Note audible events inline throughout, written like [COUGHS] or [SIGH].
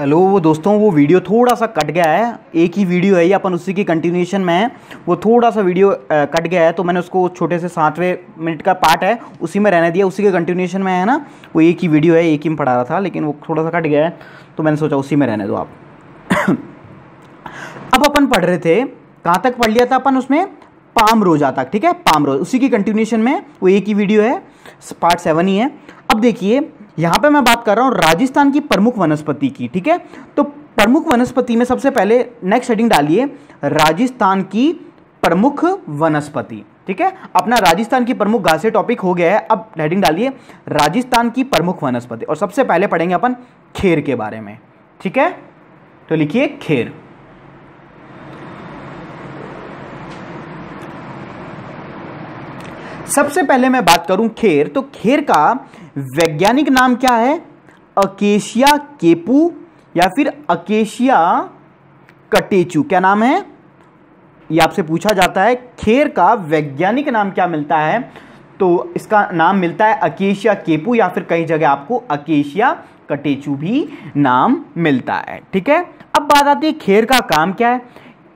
Hello, वो दोस्तों, वो वीडियो थोड़ा सा कट गया है। एक ही वीडियो है ये, अपन उसी की कंटिन्यूशन में है। वो थोड़ा सा वीडियो कट गया है तो मैंने उसको छोटे से सातवें मिनट का पार्ट है, उसी में रहने दिया, उसी के कंटिन्यूशन में है ना। वो एक ही वीडियो है, एक ही में पढ़ा रहा था, लेकिन वो थोड़ा सा कट गया है तो मैंने सोचा उसी में रहने दो आप। [COUGHS] अब अपन पढ़ रहे थे, कहाँ तक पढ़ लिया था अपन उसमें? पाम रोजा तक, ठीक है? पाम रोज, उसी की कंटिन्यूशन में, वो एक ही वीडियो है, पार्ट सेवन ही है। अब देखिए यहाँ पे मैं बात कर रहा हूँ राजस्थान की प्रमुख वनस्पति की, ठीक है? तो प्रमुख वनस्पति में सबसे पहले नेक्स्ट हेडिंग डालिए, राजस्थान की प्रमुख वनस्पति, ठीक है? अपना राजस्थान की प्रमुख घासे टॉपिक हो गया है, अब हेडिंग डालिए, राजस्थान की प्रमुख वनस्पति, और सबसे पहले पढ़ेंगे अपन खेर के बारे में, ठीक है? तो लिखिए खेर। सबसे पहले मैं बात करूँ खेर तो खेर का वैज्ञानिक नाम क्या है? अकेशिया केपू या फिर अकेशिया कटेचू। क्या नाम है? ये आपसे पूछा जाता है, खेर का वैज्ञानिक नाम क्या मिलता है? तो इसका नाम मिलता है अकेशिया केपू या फिर कई जगह आपको अकेशिया कटेचू भी नाम मिलता है। ठीक है? अब बात आती है खेर का काम क्या है?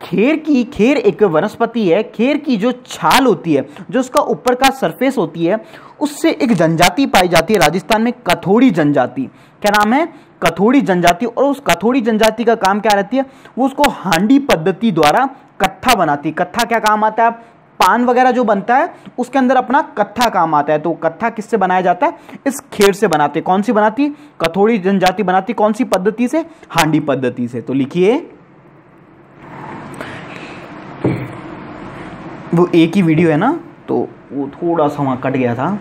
खेर की, खेर एक वनस्पति है, खेर की जो छाल होती है, जो उसका ऊपर का सरफेस होती है, उससे एक जनजाति पाई जाती है, राजस्थान में कथोड़ी जनजाति। क्या नाम है? कथोड़ी जनजाति। और उस कथोड़ी जनजाति का काम क्या रहती है? वो उसको हांडी पद्धति द्वारा कट्ठा बनाती है। कट्ठा क्या काम आता है? पान वगैरह जो बनता है, उसके अंदर अपना कत्था काम आता है। तो कत्था किससे बनाया जाता है? इस खेर से बनाते कौन सी बनाती? कथोड़ी जनजाति बनाती। कौन सी पद्धति से? हांडी पद्धति से। तो लिखिए। वो एक ही वीडियो है ना तो वो थोड़ा सा वहाँ कट गया था।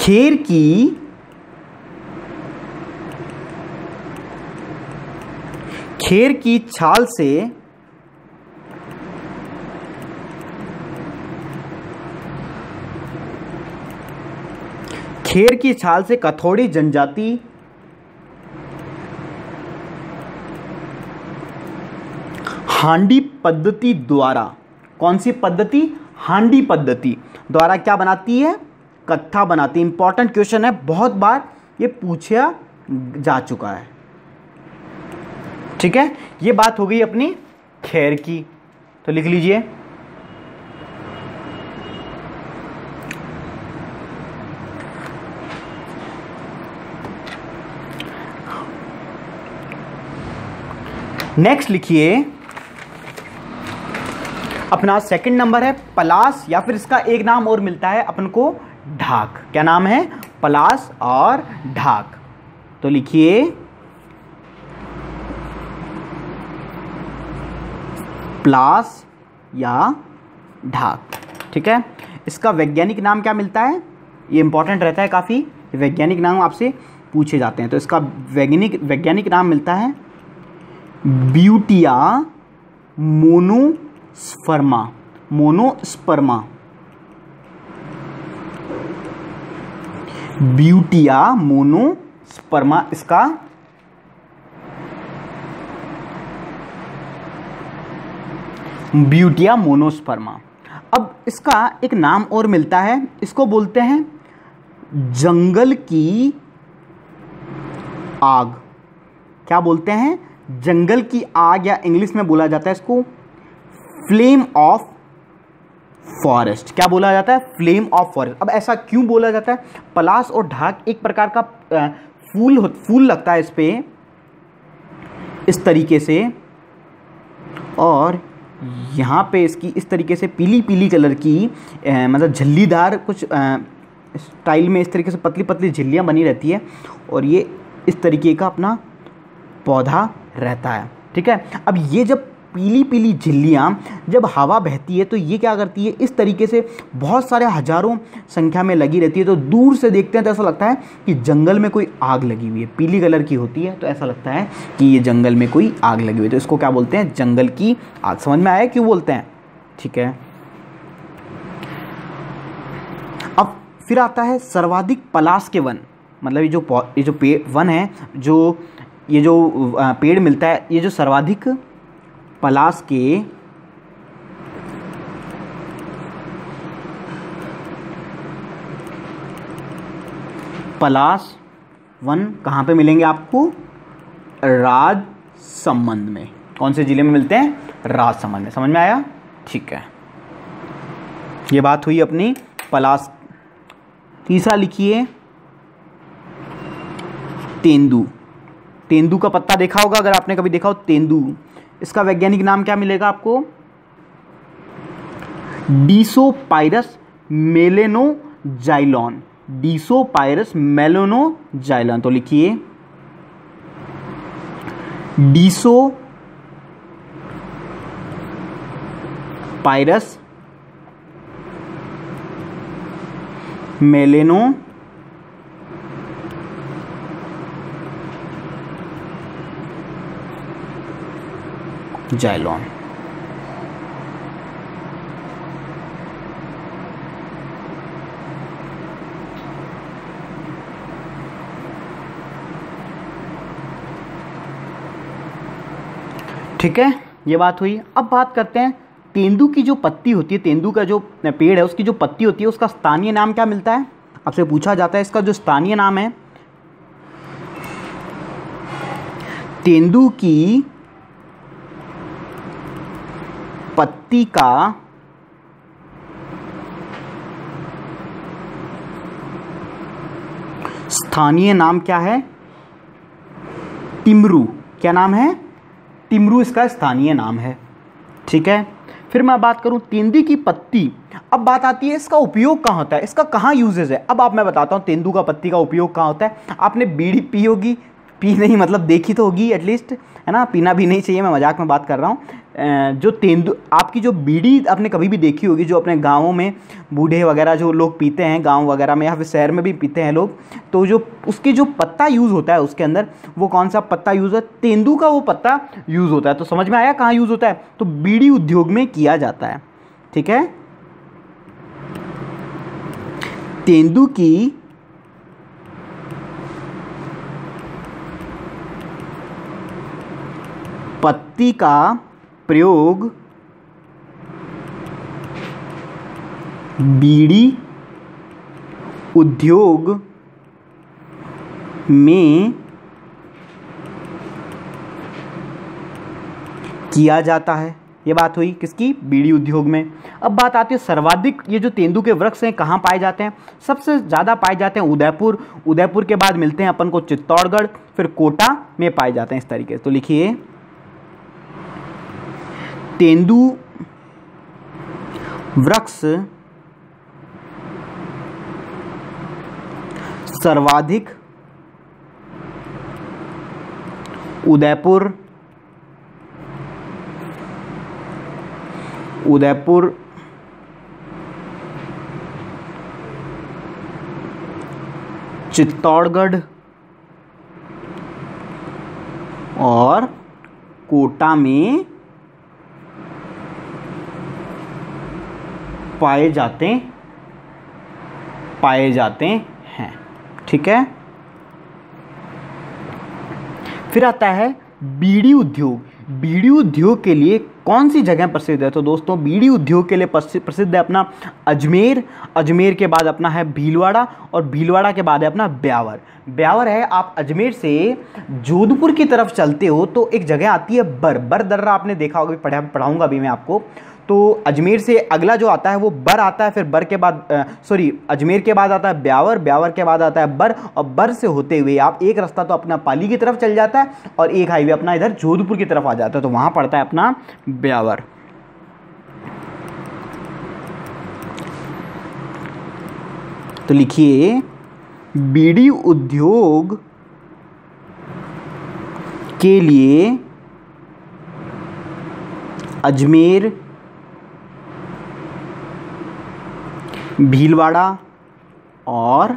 खेर की खेर की छाल से खेर की छाल से कथोड़ी जनजाति हांडी पद्धति द्वारा, कौन सी पद्धति? हांडी पद्धति द्वारा क्या बनाती है? कत्था बनाती है। इंपॉर्टेंट क्वेश्चन है। बहुत बार ये पूछा जा चुका है। ठीक है? ये बात हो गई अपनी खैर की। तो लिख लीजिए। नेक्स्ट लिखिए। अपना सेकंड नंबर है, पलास, या फिर इसका एक नाम और मिलता है अपन को ढाक। क्या नाम है? पलास और ढाक। तो लिखिए। प्लास या ढाक। ठीक है? इसका वैज्ञानिक नाम क्या मिलता है? ये इंपॉर्टेंट रहता है काफ़ी। वैज्ञानिक नाम आपसे पूछे जाते हैं। तो इसका वैज्ञानिक वैज्ञानिक नाम मिलता है Butea monosperma monosperma. Butea monosperma, इसका ब्यूटिया मोनोस्पर्मा। अब इसका एक नाम और मिलता है, इसको बोलते हैं जंगल की आग। क्या बोलते हैं? जंगल की आग या इंग्लिश में बोला जाता है इसको फ्लेम ऑफ़ फॉरेस्ट। क्या बोला जाता है? Flame of forest. अब ऐसा क्यों बोला जाता है? पलास और ढाक एक प्रकार का फूल फूल लगता है इस पर इस तरीके से। और यहाँ पे इसकी, इस तरीके से पीली पीली कलर की मतलब झल्लीदार कुछ स्टाइल में इस तरीके से पतली पतली झिल्लियाँ बनी रहती है। और ये इस तरीके का अपना पौधा रहता है। ठीक है? अब ये जब पीली पीली झिल्लियाँ जब हवा बहती है तो ये क्या करती है? इस तरीके से बहुत सारे हज़ारों संख्या में लगी रहती है। तो दूर से देखते हैं तो ऐसा लगता है कि जंगल में कोई आग लगी हुई है। पीली कलर की होती है तो ऐसा लगता है कि ये जंगल में कोई आग लगी हुई है। तो इसको क्या बोलते हैं? जंगल की आग। समझ में आया क्यों बोलते हैं? ठीक है। अब फिर आता है सर्वाधिक पलाश के वन। मतलब ये जो ये जो पेड़ वन है, जो, ये जो पेड़ मिलता है, ये जो सर्वाधिक पलाश के पलाश वन कहाँ पे मिलेंगे आपको? राज संबंध में। कौन से ज़िले में मिलते हैं? राज संबंध में। समझ में आया? ठीक है। ये बात हुई अपनी पलास। तीसरा लिखिए। तेंदु। तेंदु का पत्ता देखा होगा? अगर आपने कभी देखा हो, तेंदु। इसका वैज्ञानिक नाम क्या मिलेगा आपको? डीसोपायरस मेलेनोजाइलॉन। डीसोपायरस मेलोनोजाइलॉन। तो लिखिए। डीसो पायरस मेलेनो जाइलॉन ठीक है, ये बात हुई। अब बात करते हैं तेंदू की जो पत्ती होती है, तेंदू का जो पेड़ है, उसकी जो पत्ती होती है, उसका स्थानीय नाम क्या मिलता है? आपसे पूछा जाता है, इसका जो स्थानीय नाम है, तेंदू की पत्ती का स्थानीय नाम क्या है? टिमरू। क्या नाम है? टिमरू इसका स्थानीय नाम है। ठीक है? फिर मैं बात करूँ तेंदी की पत्ती। अब बात आती है इसका उपयोग कहाँ होता है? इसका कहाँ यूजेज है? अब आप मैं बताता हूँ तेंदू का पत्ती का उपयोग कहाँ होता है। आपने बीड़ी पी होगी। पी नहीं मतलब देखी तो होगी एटलीस्ट है ना? पीना भी नहीं चाहिए, मैं मज़ाक में बात कर रहा हूँ। जो तेंदु, आपकी जो बीड़ी आपने कभी भी देखी होगी, जो अपने गाँवों में बूढ़े वगैरह जो लोग पीते हैं, गाँव वगैरह में या फिर शहर में भी पीते हैं लोग तो जो उसके जो पत्ता यूज़ होता है उसके अंदर, वो कौन सा पत्ता यूज़ होता है? तेंदू का वो पत्ता यूज़ होता है। तो समझ में आया कहाँ यूज़ होता है? तो बीड़ी उद्योग में किया जाता है। ठीक है? तेंदू की पत्ती का प्रयोग बीड़ी उद्योग में किया जाता है। ये बात हुई किसकी? बीड़ी उद्योग में। अब बात आती है सर्वाधिक, ये जो तेंदू के वृक्ष हैं, कहाँ पाए जाते हैं? सबसे ज़्यादा पाए जाते हैं उदयपुर। उदयपुर के बाद मिलते हैं अपन को चित्तौड़गढ़, फिर कोटा में पाए जाते हैं इस तरीके से। तो लिखिए। तेंदु वृक्ष सर्वाधिक उदयपुर उदयपुर चित्तौड़गढ़ और कोटा में पाए जाते पाए जाते हैं। ठीक है? फिर आता है बीड़ी उद्योग। बीड़ी उद्योग के लिए कौन सी जगह प्रसिद्ध है? तो दोस्तों, बीड़ी उद्योग के लिए प्रसिद्ध है अपना अजमेर। अजमेर के बाद अपना है भीलवाड़ा और भीलवाड़ा के बाद है अपना ब्यावर। ब्यावर है, आप अजमेर से जोधपुर की तरफ़ चलते हो तो एक जगह आती है बर बर दर्रा आपने देखा होगा, पढ़ा, पढ़ाऊँगा अभी मैं आपको। तो अजमेर से अगला जो आता है, वो बर आता है, फिर बर के बाद सॉरी अजमेर के बाद आता है ब्यावर ब्यावर के बाद आता है बर, और बर से होते हुए आप एक रास्ता तो अपना पाली की तरफ़ चल जाता है और एक हाईवे अपना इधर जोधपुर की तरफ़ आ जाता है तो वहाँ पड़ता है अपना ब्यावर। तो लिखिए, बीड़ी उद्योग के लिए अजमेर भीलवाड़ा और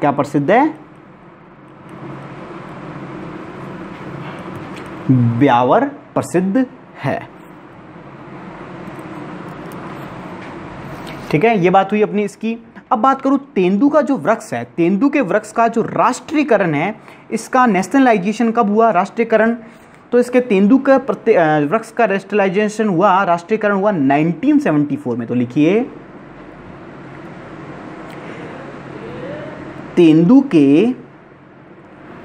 क्या प्रसिद्ध है? ब्यावर प्रसिद्ध है। ठीक है, ये बात हुई अपनी इसकी। अब बात करूँ तेंदु का जो वृक्ष है, तेंदु के वृक्ष का जो राष्ट्रीयकरण है, इसका नेशनलाइजेशन कब हुआ? राष्ट्रीयकरण? तो इसके तेंदु का वृक्ष का रेस्टलाइजेशन हुआ, राष्ट्रीयकरण हुआ 1974 में। तो लिखिए। तेंदु के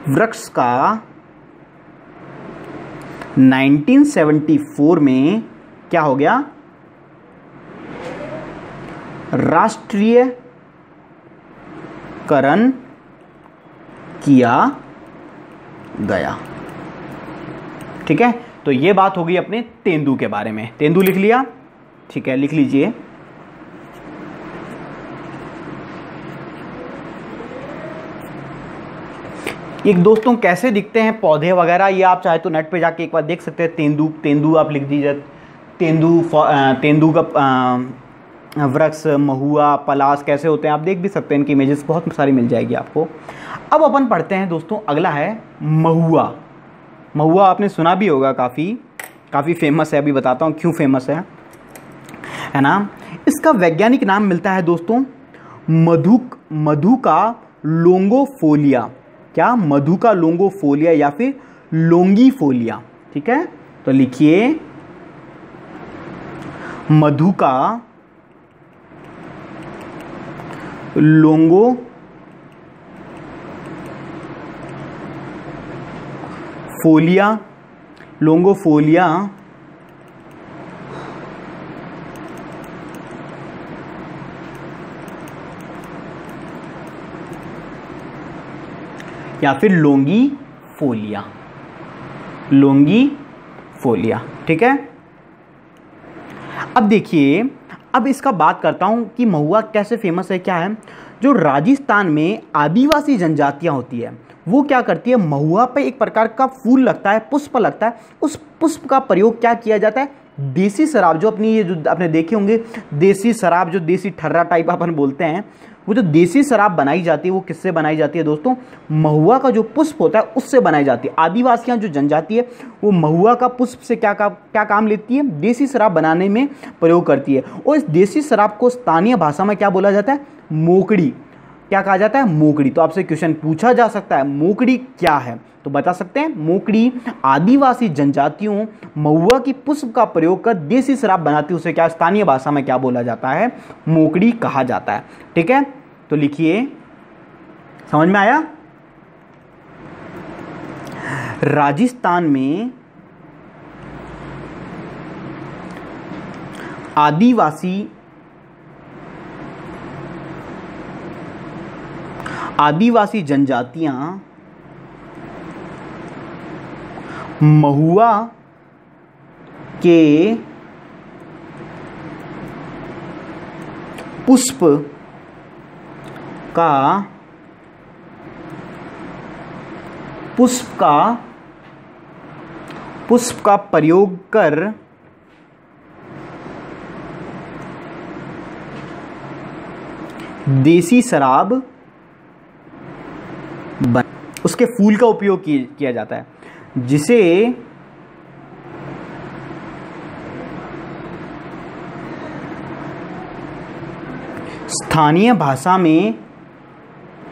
वृक्ष का 1974 में क्या हो गया? राष्ट्रीयकरण किया गया। ठीक है? तो ये बात होगी अपने तेंदू के बारे में। तेंदू लिख लिया। ठीक है, लिख लीजिए। एक दोस्तों, कैसे दिखते हैं पौधे वगैरह? ये आप चाहे तो नेट पे जाके एक बार देख सकते हैं। तेंदू तेंदू आप लिख दीजिए। तेंदू तेंदू का वृक्ष, महुआ पलास कैसे होते हैं, आप देख भी सकते हैं। इनकी इमेजेस बहुत सारी मिल जाएगी आपको। अब अपन पढ़ते हैं दोस्तों, अगला है महुआ। महुआ आपने सुना भी होगा काफ़ी। काफ़ी फ़ेमस है, अभी बताता हूँ क्यों फ़ेमस है। है ना? इसका वैज्ञानिक नाम मिलता है दोस्तों मधु मधु का लोंगोफोलिया। क्या मधु का लोंगोफोलिया या फिर लोंगीफोलिया ठीक है? तो लिखिए। मधु का लोंगो फोलिया लोंगोफोलिया या फिर लोंगी फोलिया। लोंगी फोलिया, ठीक है? अब देखिए, अब इसका बात करता हूँ कि महुआ कैसे फ़ेमस है, क्या है? जो राजस्थान में आदिवासी जनजातियाँ होती है, वो क्या करती है? महुआ पे एक प्रकार का फूल लगता है, पुष्प लगता है। उस पुष्प का प्रयोग क्या किया जाता है? देसी शराब, जो अपनी ये जो आपने देखे होंगे, देसी शराब, जो देसी ठर्रा टाइप अपन बोलते हैं वो जो देसी शराब बनाई जाती है वो किससे बनाई जाती है दोस्तों? महुआ का जो पुष्प होता है उससे बनाई जाती है। आदिवासियाँ जो जनजाति है वो महुआ का पुष्प से क्या का, क्या काम लेती है? देसी शराब बनाने में प्रयोग करती है। और इस देसी शराब को स्थानीय भाषा में क्या बोला जाता है? मोकड़ी। क्या कहा जाता है? मोकड़ी। तो आपसे क्वेश्चन पूछा जा सकता है मोकड़ी क्या है? तो बता सकते हैं मोकड़ी आदिवासी जनजातियों महुआ की पुष्प का प्रयोग कर देसी शराब बनाती है। उसे क्या स्थानीय भाषा में क्या बोला जाता है? मोकड़ी कहा जाता है। ठीक है? तो लिखिए। समझ में आया? राजस्थान में आदिवासी आदिवासी जनजातियाँ महुआ के पुष्प का पुष्प का पुष्प का प्रयोग कर देसी शराब बन उसके फूल का उपयोग किया जाता है, जिसे स्थानीय भाषा में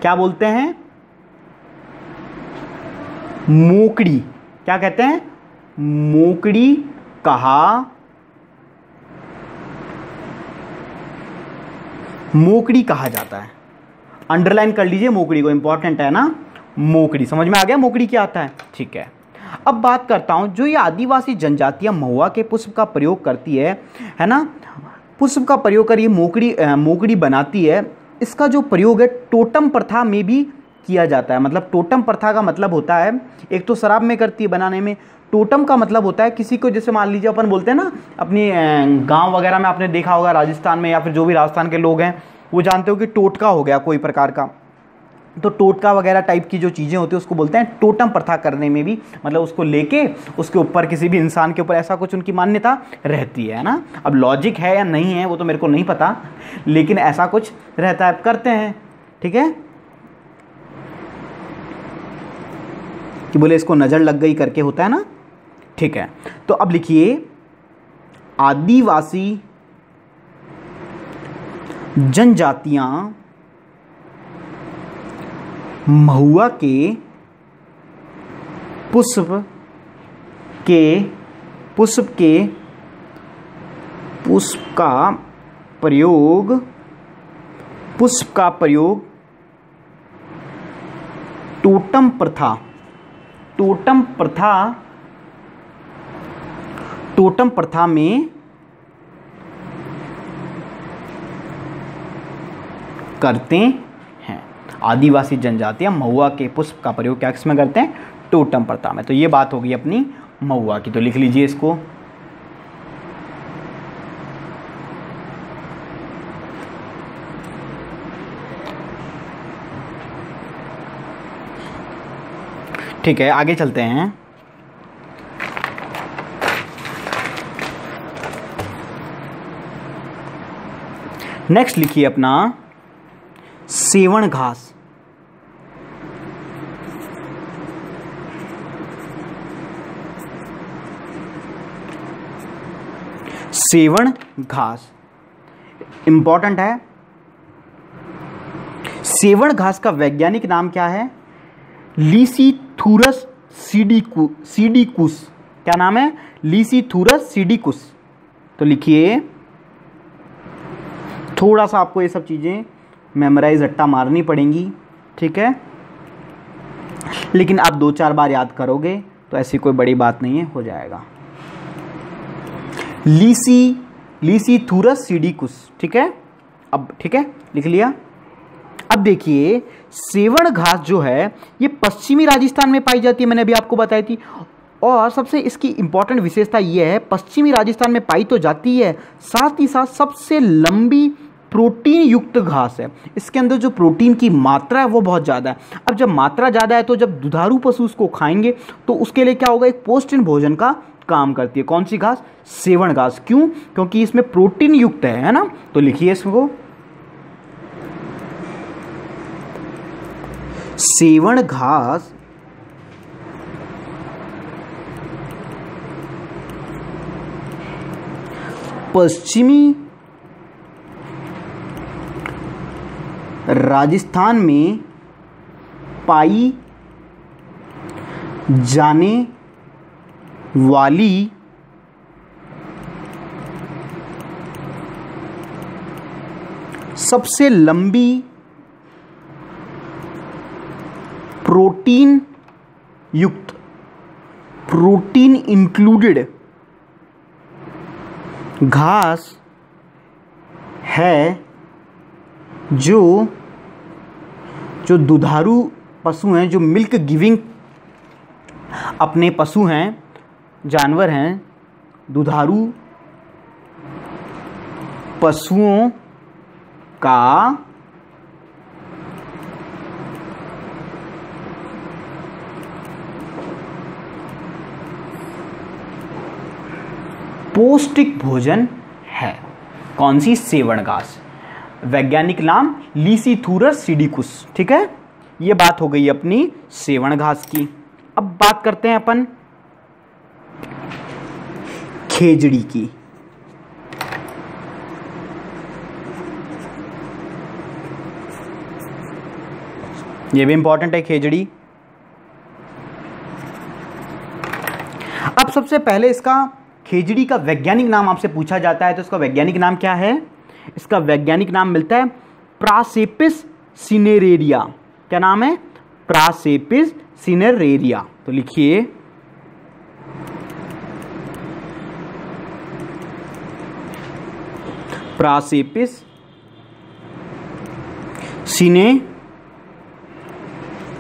क्या बोलते हैं? मोकड़ी। क्या कहते हैं? मोकड़ी कहा? मोकड़ी कहा जाता है। अंडरलाइन कर लीजिए, मोकड़ी को इंपॉर्टेंट है ना? मोकड़ी। समझ में आ गया मोकड़ी क्या आता है? ठीक है। अब बात करता हूँ, जो ये आदिवासी जनजातियाँ महुआ के पुष्प का प्रयोग करती है है ना? पुष्प का प्रयोग कर ये मोकड़ी मोकड़ी बनाती है इसका जो प्रयोग है, टोटम प्रथा में भी किया जाता है। मतलब टोटम प्रथा का मतलब होता है, एक तो शराब में करती है बनाने में। टोटम का मतलब होता है किसी को, जैसे मान लीजिए अपन बोलते हैं ना, अपने गाँव वगैरह में आपने देखा होगा, राजस्थान में या फिर जो भी राजस्थान के लोग हैं, वो जानते हो कि टोटका हो गया कोई प्रकार का। तो टोटका वगैरह टाइप की जो चीज़ें होती है, उसको बोलते हैं टोटम प्रथा करने में भी मतलब उसको लेके, उसके ऊपर किसी भी इंसान के ऊपर ऐसा कुछ उनकी मान्यता रहती है ना? अब लॉजिक है या नहीं है, वो तो मेरे को नहीं पता, लेकिन ऐसा कुछ रहता है। करते हैं, ठीक है? कि बोले इसको नज़र लग गई करके होता है ना? ठीक है। तो अब लिखिए, आदिवासी जनजातियाँ महुआ के पुष्प के पुष्प के पुष्प का प्रयोग, पुष्प का प्रयोग टोटम प्रथा टोटम प्रथा टोटम प्रथा में करते आदिवासी जनजातियाँ महुआ के पुष्प का प्रयोग क्या किसमें करते हैं? टोटम प्रथा में। तो ये बात होगी अपनी महुआ की। तो लिख लीजिए इसको। ठीक है, आगे चलते हैं। नेक्स्ट लिखिए अपना। सेवण घास। सेवण घास। इंपॉर्टेंट है। सेवण घास का वैज्ञानिक नाम क्या है? लीसी लीसीथूरस सीडिकू सीडिकुस क्या नाम है? लीसी लीसीथूरस सीडिकुस तो लिखिए। थोड़ा सा आपको ये सब चीज़ें मेमोराइज अट्टा मारनी पड़ेंगी, ठीक है? लेकिन आप दो चार बार याद करोगे तो ऐसी कोई बड़ी बात नहीं है, हो जाएगा। लीसी लीसी थूरस, सीडिकुस, ठीक है? अब, ठीक है? लिख लिया? अब देखिए, सेवण घास जो है, ये पश्चिमी राजस्थान में पाई जाती है, मैंने अभी आपको बताई थी। और सबसे इसकी इंपॉर्टेंट विशेषता ये है, पश्चिमी राजस्थान में पाई तो जाती है, साथ ही साथ सबसे लंबी प्रोटीन युक्त घास है। इसके अंदर जो प्रोटीन की मात्रा है, वो बहुत ज़्यादा है। अब जब मात्रा ज़्यादा है तो जब दुधारू पशु उसको खाएँगे तो उसके लिए क्या होगा? एक पोस्टिन भोजन का काम करती है। कौन सी घास? सेवन घास। क्यों? क्योंकि इसमें प्रोटीन युक्त है है ना? तो लिखिए इसको। सेवन घास पश्चिमी राजस्थान में पाई जाने वाली सबसे लंबी प्रोटीन युक्त प्रोटीन इंक्लूडेड घास है जो जो दुधारू पशु हैं, जो मिल्क गिविंग अपने पशु हैं, जानवर हैं, दुधारू पशुओं का पौष्टिक भोजन है। कौन सी सेवण घास? वैज्ञानिक नाम लीसीथूरस सीडिकुस। ठीक है? ये बात हो गई अपनी सेवन घास की। अब बात करते हैं अपन खेजड़ी की। ये भी इंपॉर्टेंट है खेजड़ी। अब सबसे पहले इसका खेजड़ी का वैज्ञानिक नाम आपसे पूछा जाता है तो इसका वैज्ञानिक नाम क्या है? इसका वैज्ञानिक नाम मिलता है प्रासेपिस सिनेरेरिया। क्या नाम है? Prosopis cineraria. तो लिखिए। प्रासेपिस सिने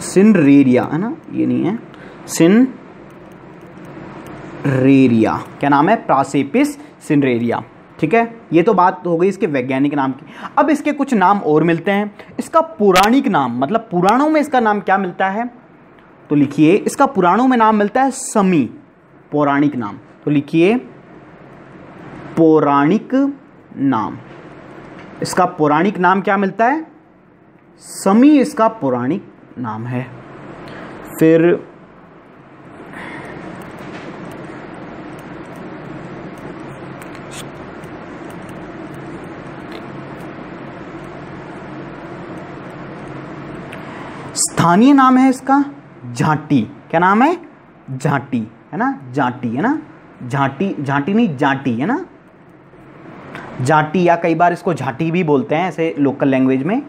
सिनरेरिया, है ना? ये नहीं है। सिन रेरिया क्या नाम है? Prosopis cineraria. ठीक है? ये तो बात हो गई इसके वैज्ञानिक नाम की। अब इसके कुछ नाम और मिलते हैं। इसका पौराणिक नाम मतलब पुराणों में इसका नाम क्या मिलता है? तो लिखिए, इसका पुराणों में नाम मिलता है समी, पौराणिक नाम। तो लिखिए, पौराणिक नाम। इसका पौराणिक नाम क्या मिलता है? समी इसका पौराणिक नाम है। फिर स्थानीय नाम है इसका? झांटी। क्या नाम है? झांटी, है ना? जाटी है ना? झांटी झांटी नहीं, जाटी, है ना? जाटी या कई बार इसको झाटी भी बोलते हैं ऐसे लोकल लैंग्वेज में।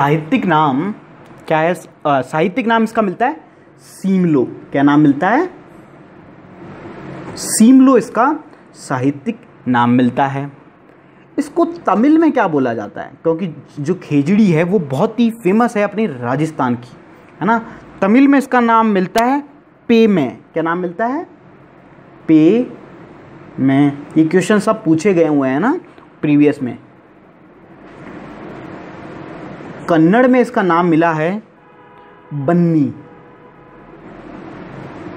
साहित्यिक नाम क्या है? साहित्यिक नाम इसका मिलता है सीमलो। क्या नाम मिलता है? सीमलो इसका साहित्यिक नाम मिलता है। इसको तमिल में क्या बोला जाता है? क्योंकि जो खेजड़ी है, वो बहुत ही फ़ेमस है अपने राजस्थान की, है ना? तमिल में इसका नाम मिलता है पे में। क्या नाम मिलता है? पे में। ये क्वेश्चन सब पूछे गए हुए हैं ना, प्रीवियस में। कन्नड़ में इसका नाम मिला है बन्नी।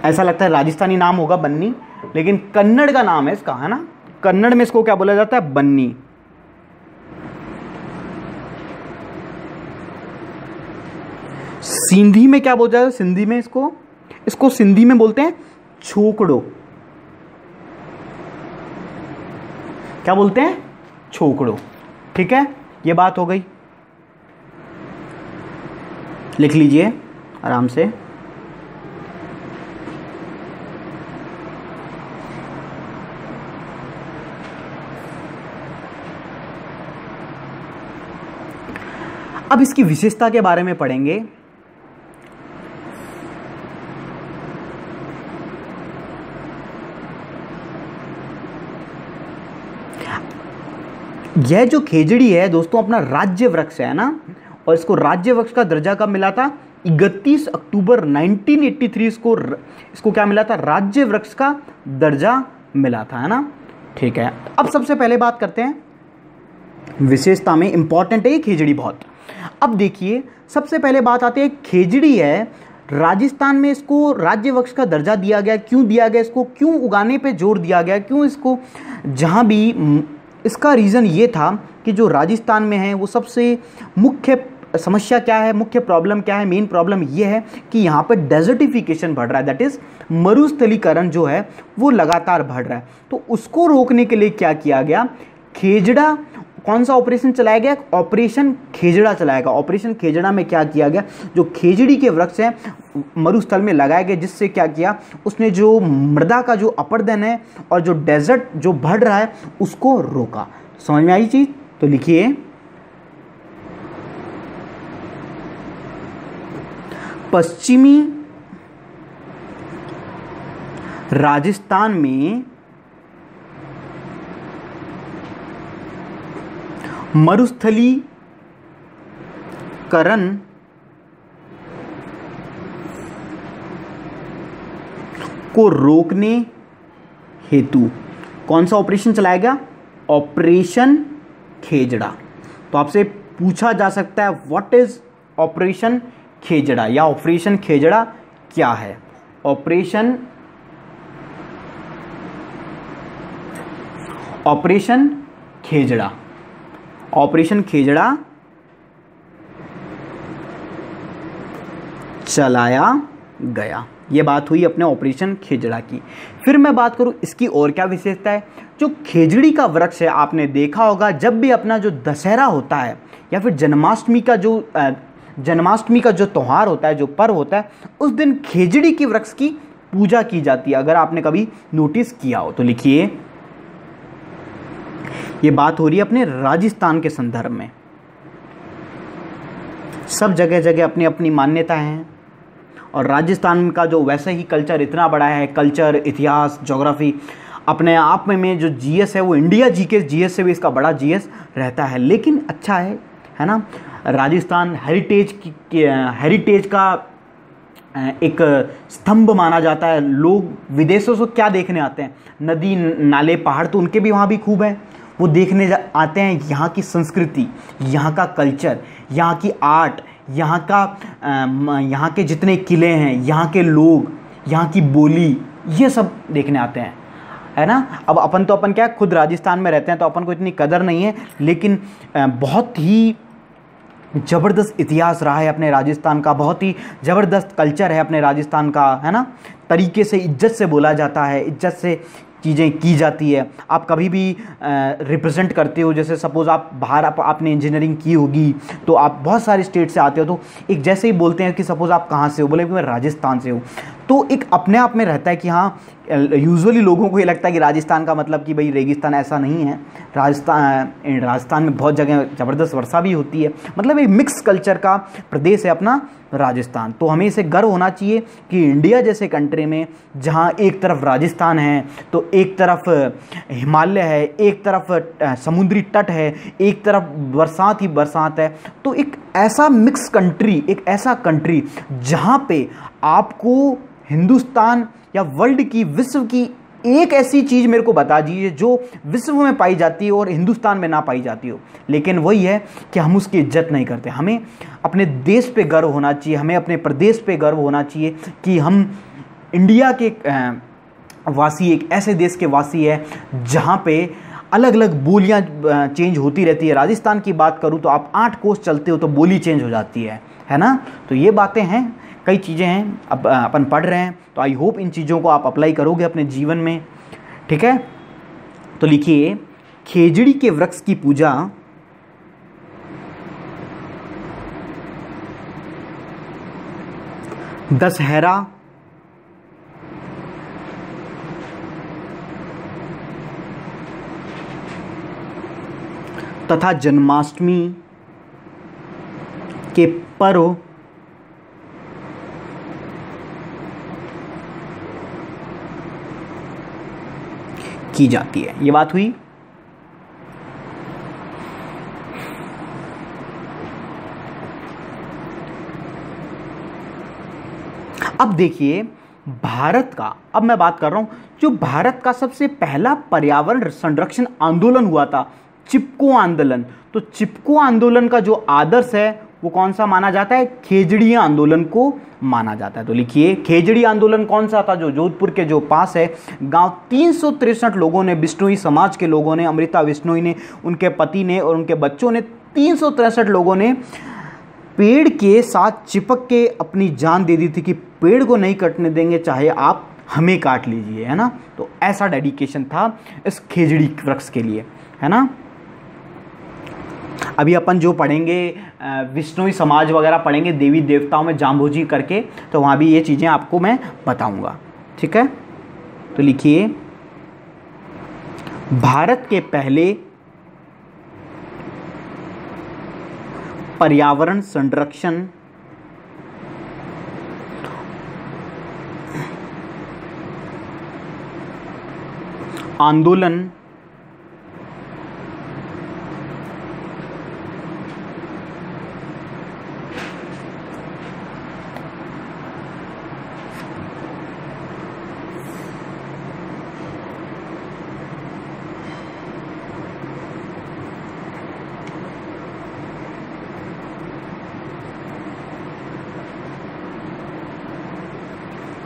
ऐसा लगता है राजस्थानी नाम होगा बन्नी, लेकिन कन्नड़ का नाम है इसका, है ना? कन्नड़ में इसको क्या बोला जाता है? बन्नी। सिंधी में क्या बोला जाता है? सिंधी में इसको इसको सिंधी में बोलते हैं छोकड़ो। क्या बोलते हैं? छोकड़ो। ठीक है? ये बात हो गई। लिख लीजिए आराम से। अब इसकी विशेषता के बारे में पढ़ेंगे। यह जो खेजड़ी है, दोस्तों, अपना राज्य वृक्ष है ना? और इसको राज्य वृक्ष का दर्जा कब मिला था? इकतीस अक्टूबर 1983 इसको इसको क्या मिला था? राज्य वृक्ष का दर्जा मिला था, है ना? ठीक है। अब सबसे पहले बात करते हैं। विशेषता में इंपॉर्टेंट है ये खेजड़ी बहुत। अब देखिए, सबसे पहले बात आती है, खेजड़ी है, राजस्थान में इसको राज्य वृक्ष का दर्जा दिया गया। क्यों दिया गया इसको? क्यों उगाने पे ज़ोर दिया गया? क्यों इसको? जहाँ भी, इसका रीज़न ये था कि जो राजस्थान में है, वो सबसे मुख्य समस्या क्या है, मुख्य प्रॉब्लम क्या है मेन प्रॉब्लम ये है कि यहाँ पर डेजर्टिफिकेशन बढ़ रहा है दैट इज़ मरुस्थलीकरण जो है, वो लगातार बढ़ रहा है। तो उसको रोकने के लिए क्या किया गया? खेजड़ा, कौन सा ऑपरेशन चलाया गया? ऑपरेशन खेजड़ा चलाया गया। ऑपरेशन खेजड़ा में क्या किया गया? जो खेजड़ी के वृक्ष हैं, मरुस्थल में लगाए गए, जिससे क्या किया? उसने जो मृदा का जो अपर्दन है और जो डेजर्ट जो बढ़ रहा है, उसको रोका। समझ में आई चीज़? तो लिखिए। पश्चिमी राजस्थान में मरुस्थलीकरण को रोकने हेतु कौन सा ऑपरेशन चलाया गया? ऑपरेशन खेजड़ा। तो आपसे पूछा जा सकता है व्हाट इज़ ऑपरेशन खेजड़ा, या ऑपरेशन खेजड़ा क्या है? Operation operation Khejra. Operation Khejra चलाया गया। ये बात हुई अपने ऑपरेशन खेजड़ा की। फिर मैं बात करूँ इसकी और क्या विशेषता है? जो खेजड़ी का वृक्ष है, आपने देखा होगा, जब भी अपना जो दशहरा होता है, या फिर जन्माष्टमी का जो जन्माष्टमी का जो त्यौहार होता है, जो पर्व होता है, उस दिन खेजड़ी की वृक्ष की पूजा की जाती है। अगर आपने कभी नोटिस किया हो तो लिखिए। ये बात हो रही है अपने राजस्थान के संदर्भ में। सब जगह जगह अपनी अपनी मान्यता हैं और राजस्थान का जो वैसे ही कल्चर इतना बड़ा है कल्चर इतिहास जोग्राफ़ी अपने आप में में जो जीएस है, वो इंडिया जीके जीएस से भी इसका बड़ा जीएस रहता है। लेकिन अच्छा है है ना? राजस्थान हेरिटेज की हेरिटेज का एक स्तंभ माना जाता है। लोग विदेशों से क्या देखने आते हैं? नदी, नाले, पहाड़ तो उनके भी वहाँ भी खूब हैं। वो देखने आते हैं यहाँ की संस्कृति, यहाँ का कल्चर यहाँ की आर्ट यहाँ का यहाँ के जितने किले हैं, यहाँ के लोग, यहाँ की बोली, ये सब देखने आते हैं। है ना? अब अपन तो अपन क्या, खुद राजस्थान में रहते हैं तो अपन को इतनी कदर नहीं है, लेकिन बहुत ही ज़बरदस्त इतिहास रहा है अपने राजस्थान का, बहुत ही ज़बरदस्त कल्चर है अपने राजस्थान का, है ना? तरीके से इज़्ज़त से बोला जाता है, इज़्ज़त से चीज़ें की जाती है। आप कभी भी रिप्रेजेंट करते हो, जैसे सपोज़ आप बाहर आप, आपने इंजीनियरिंग की होगी तो आप बहुत सारे स्टेट से आते हो तो एक जैसे ही बोलते हैं कि सपोज़ आप कहाँ से हो? बोले कि मैं राजस्थान से हूँ। तो एक अपने आप में रहता है कि हाँ यूजुअली लोगों को ये लगता है कि राजस्थान का मतलब कि भाई रेगिस्तान ऐसा नहीं है। राजस्थान राजस्थान में बहुत जगह ज़बरदस्त वर्षा भी होती है। मतलब एक मिक्स कल्चर का प्रदेश है अपना राजस्थान। तो हमें इसे गर्व होना चाहिए कि इंडिया जैसे कंट्री में जहाँ एक तरफ़ राजस्थान है तो एक तरफ़ हिमालय है, एक तरफ़ समुद्री तट है, एक तरफ़ बरसात ही बरसात है। तो एक ऐसा मिक्स कंट्री एक ऐसा कंट्री जहाँ पे आपको हिंदुस्तान या वर्ल्ड की, विश्व की एक ऐसी चीज़ मेरे को बता दीजिए जो विश्व में पाई जाती है और हिंदुस्तान में ना पाई जाती हो। लेकिन वही है कि हम उसकी इज़्ज़त नहीं करते। हमें अपने देश पे गर्व होना चाहिए, हमें अपने प्रदेश पे गर्व होना चाहिए कि हम इंडिया के वासी, एक ऐसे देश के वासी है जहाँ पे अलग अलग बोलियाँ चेंज होती रहती है। राजस्थान की बात करूँ तो आप आठ कोस चलते हो तो बोली चेंज हो जाती है है ना? तो ये बातें हैं। कई चीज़ें हैं अब अपन पढ़ रहे हैं तो आई होप इन चीज़ों को आप अप्लाई करोगे अपने जीवन में, ठीक है? तो लिखिए, खेजड़ी के वृक्ष की पूजा, दशहरा, तथा जन्माष्टमी के पर्व की जाती है। ये बात हुई? अब देखिए, भारत का, अब मैं बात कर रहा हूँ, जो भारत का सबसे पहला पर्यावरण संरक्षण आंदोलन हुआ था, चिपको आंदोलन। तो चिपको आंदोलन का जो आदर्श है वो कौन सा माना जाता है? खेजड़ी आंदोलन को माना जाता है। तो लिखिए, खेजड़ी आंदोलन कौन सा था? जो जोधपुर के जो पास है, गाँव तीन लोगों ने बिश्नोई समाज के लोगों ने, अमृता बिश्नोई ने, उनके पति ने और उनके बच्चों ने, तीन लोगों ने पेड़ के साथ चिपक के अपनी जान दे दी थी कि पेड़ को नहीं कटने देंगे, चाहे आप हमें काट लीजिए, है ना? तो ऐसा डेडिकेशन था इस खेजड़ी वृक्ष के लिए, है ना? अभी अपन जो पढ़ेंगे विष्णुई समाज वगैरह पढ़ेंगे, देवी देवताओं में जाम्भोजी करके तो वहाँ भी ये चीज़ें आपको मैं बताऊँगा। ठीक है? तो लिखिए। भारत के पहले पर्यावरण संरक्षण आंदोलन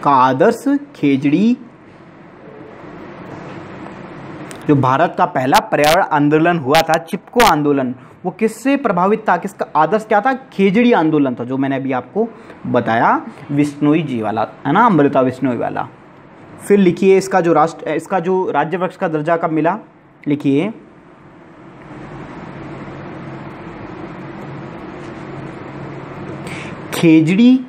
का आदर्श खेजड़ी। जो भारत का पहला पर्यावरण आंदोलन हुआ था, चिपको आंदोलन, वो किससे प्रभावित था? किसका आदर्श क्या था? खेजड़ी आंदोलन था, जो मैंने अभी आपको बताया। विष्णुई जी वाला, है ना? अमृता विष्णुई वाला। फिर लिखिए इसका जो राष्ट्र, इसका जो राज्य वृक्ष का दर्जा कब मिला? लिखिए। खेजड़ी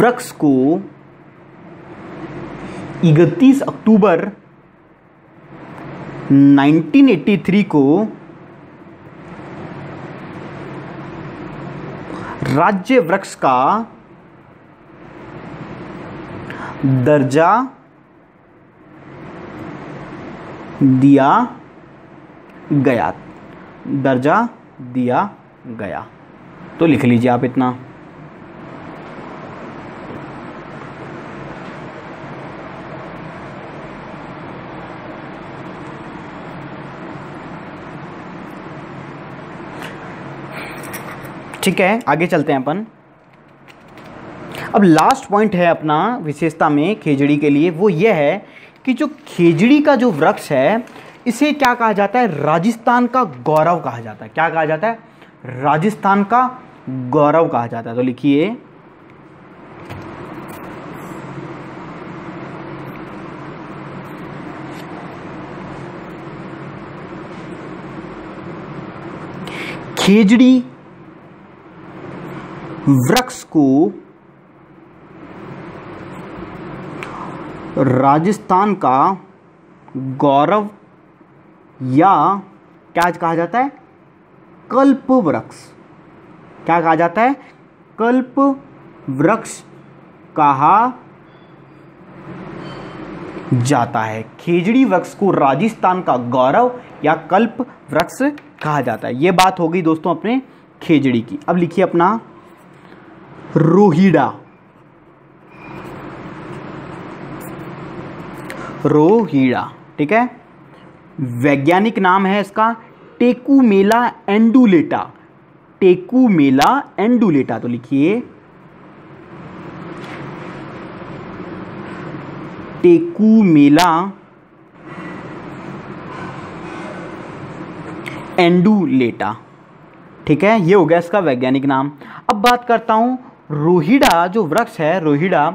वृक्ष को 31 अक्टूबर 1983 को राज्य वृक्ष का दर्जा दिया गया, दर्जा दिया गया। तो लिख लीजिए आप इतना। ठीक है, आगे चलते हैं अपन। अब लास्ट पॉइंट है अपना विशेषता में खेजड़ी के लिए। वो ये है कि जो खेजड़ी का जो वृक्ष है, इसे क्या कहा जाता है? राजस्थान का गौरव कहा जाता है। क्या कहा जाता है? राजस्थान का गौरव कहा जाता है। तो लिखिए। खेजड़ी वृक्ष को राजस्थान का गौरव या क्या कहा जाता है? कल्प वृक्ष। क्या कहा जाता है? कल्प वृक्ष कहा जाता है। खेजड़ी वृक्ष को राजस्थान का गौरव या कल्प वृक्ष कहा जाता है। यह बात हो गई दोस्तों अपने खेजड़ी की। अब लिखिए अपना रोहिड़ा। रोहिड़ा, ठीक है? वैज्ञानिक नाम है इसका टेकुमेला एंडुलेटा। टेकुमेला एंडुलेटा तो लिखिए। टेकुमेला एंडुलेटा, ठीक है? ये हो गया इसका वैज्ञानिक नाम। अब बात करता हूँ रोहिड़ा, जो वृक्ष है रोहिड़ा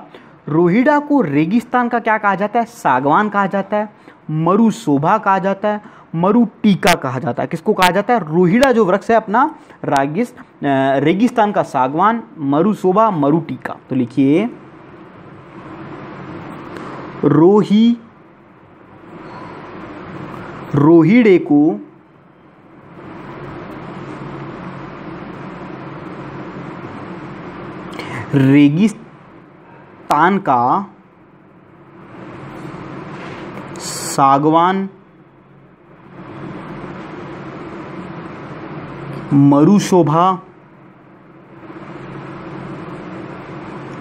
रोहिड़ा को रेगिस्तान का क्या कहा जाता है? सागवान कहा जाता है मरु शोभा कहा जाता है मरु टीका कहा जाता है। किसको कहा जाता है? रोहिड़ा जो वृक्ष है अपना, रागिस रेगिस्तान का सागवान मरु शोभा मरु टीका तो लिखिए, रोही, रोहिड़े को रेगिस्तान का सागवान मरुशोभा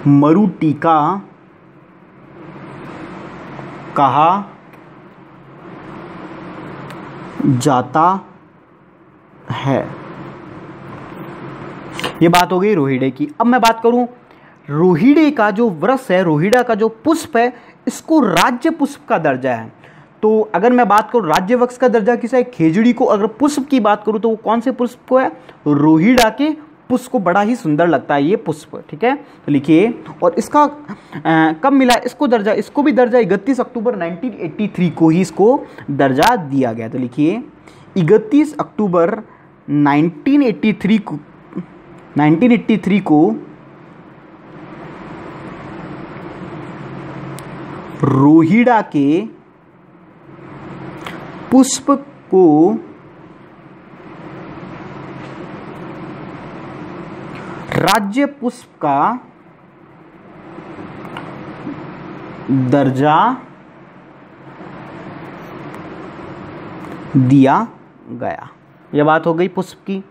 मरु टीका कहा जाता है। ये बात हो गई रोहिड़े की। अब मैं बात करूँ रोहिड़े का जो वृक्ष है रोहिड़ा का जो पुष्प है इसको राज्य पुष्प का दर्जा है। तो अगर मैं बात करूँ राज्य वृक्ष का दर्जा किसा है खेजड़ी को अगर पुष्प की बात करूँ तो वो कौन से पुष्प को है? रोहिड़ा के पुष्प को बड़ा ही सुंदर लगता है ये पुष्प ठीक है? तो लिखिए और इसका आ, कब मिला इसको दर्जा? इसको भी दर्जा इकतीस अक्टूबर 1983 को ही इसको दर्जा दिया गया। तो लिखिए इकतीस अक्टूबर 1983 को 1983 को रोहिड़ा के पुष्प को राज्य पुष्प का दर्जा दिया गया। यह बात हो गई पुष्प की।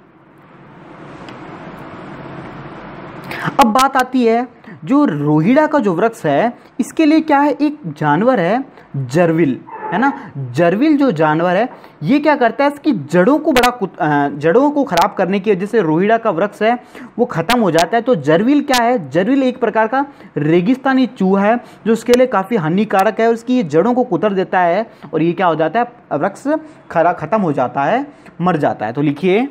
अब बात आती है, जो रोहिड़ा का जो वृक्ष है, इसके लिए क्या है, एक जानवर है, जरविल, है ना? जरविल जो जानवर है, ये क्या करता है, इसकी जड़ों को बड़ा जड़ों को ख़राब करने की वजह से रोहिड़ा का वृक्ष है, वो ख़त्म हो जाता है। तो जरविल क्या है, जरविल एक प्रकार का रेगिस्तानी चूहा है, जो उसके लिए काफ़ी हानिकारक है और इसकी जड़ों को कुतर देता है और ये क्या हो जाता है, वृक्ष खरा ख़त्म हो जाता है, मर जाता है। तो लिखिए।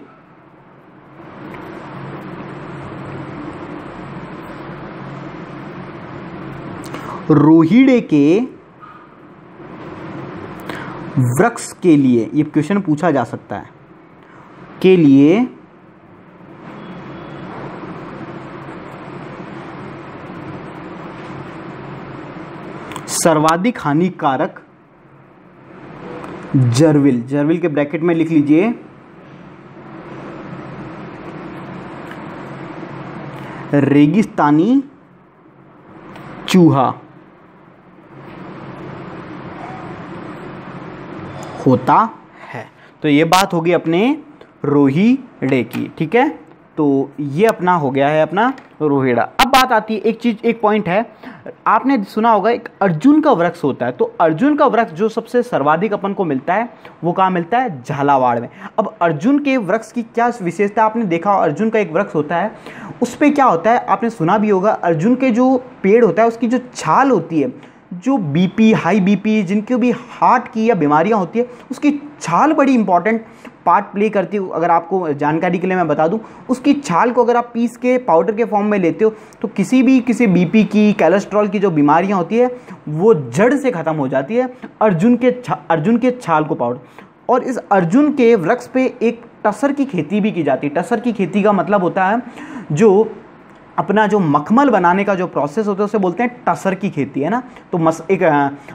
रोहिड़े के वृक्ष के लिए, ये क्वेश्चन पूछा जा सकता है, के लिए सर्वाधिक हानिकारक जर्विल जर्विल के ब्रैकेट में लिख लीजिए। रेगिस्तानी चूहा। होता है। तो ये बात होगी अपने रोहिड़े की, ठीक है? तो ये अपना हो गया है अपना रोहिड़ा। अब बात आती है, एक चीज़, एक पॉइंट है। आपने सुना होगा, एक अर्जुन का वृक्ष होता है। तो अर्जुन का वृक्ष जो सबसे सर्वाधिक अपन को मिलता है, वो कहाँ मिलता है? झालावाड़ में। अब अर्जुन के वृक्ष की क्या विशेषता आपने देखा? अर्जुन का एक वृक्ष होता है, उस पर क्या होता है? आपने सुना भी होगा, अर्जुन के जो पेड़ होता है, उसकी जो छाल होती है जो बीपी हाई बीपी जिनकी भी हार्ट की या बीमारियाँ होती है, उसकी छाल बड़ी इंपॉर्टेंट पार्ट प्ले करती है। अगर आपको जानकारी के लिए मैं बता दूँ, उसकी छाल को अगर आप पीस के पाउडर के फॉर्म में लेते हो तो किसी भी, किसी बीपी की कैलेस्ट्रॉल की जो बीमारियाँ होती है, वो जड़ से ख़त्म हो जाती है अर्जुन के अर्जुन के छाल को पाउडर और इस अर्जुन के वृक्ष पे एक टसर की खेती भी की जाती है। टसर की खेती का मतलब होता है जो अपना जो मखमल बनाने का जो प्रोसेस होता है, उसे बोलते हैं टसर की खेती, है ना? तो मस, एक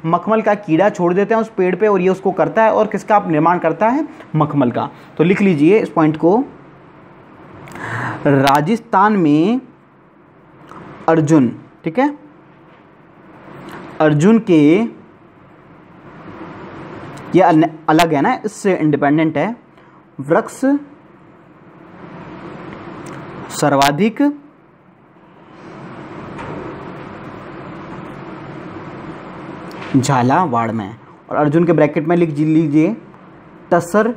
मखमल का कीड़ा छोड़ देते हैं उस पेड़ पे और ये उसको करता है और किसका आप निर्माण करता है? मखमल का। तो लिख लीजिए इस पॉइंट को। राजस्थान में अर्जुन, ठीक है? अर्जुन के, ये अलग है ना? इससे इंडिपेंडेंट है। वृक्ष सर्वाधिक झालावाड़ में। और अर्जुन के ब्रैकेट में लिख लीजिए टसर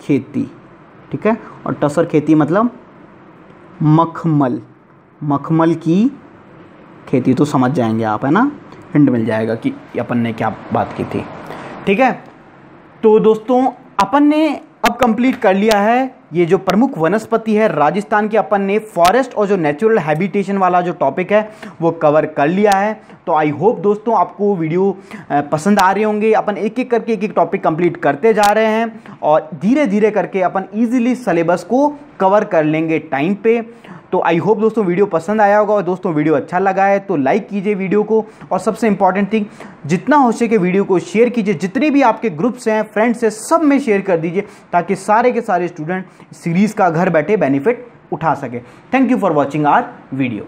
खेती, ठीक है? और टसर खेती मतलब मखमल। मखमल की खेती तो समझ जाएँगे आप, है ना? हिंट मिल जाएगा कि अपन ने क्या बात की थी। ठीक है? तो दोस्तों, अपन ने अब कंप्लीट कर लिया है ये जो प्रमुख वनस्पति है, राजस्थान के अपन ने फॉरेस्ट और जो नेचुरल हैबिटेशन वाला जो टॉपिक है, वो कवर कर लिया है। तो आई होप दोस्तों आपको वीडियो पसंद आ रहे होंगे। अपन एक एक करके एक एक टॉपिक कंप्लीट करते जा रहे हैं और धीरे धीरे करके अपन ईजिली सिलेबस को कवर कर लेंगे टाइम पे। तो आई होप दोस्तों वीडियो पसंद आया होगा और दोस्तों वीडियो अच्छा लगा है तो लाइक कीजिए वीडियो को और सबसे इंपॉर्टेंट थिंग जितना हो सके वीडियो को शेयर कीजिए, जितने भी आपके ग्रुप्स हैं फ्रेंड्स हैं, सब में शेयर कर दीजिए ताकि सारे के सारे स्टूडेंट सीरीज़ का घर बैठे बेनिफिट उठा सके। Thank you for watching our video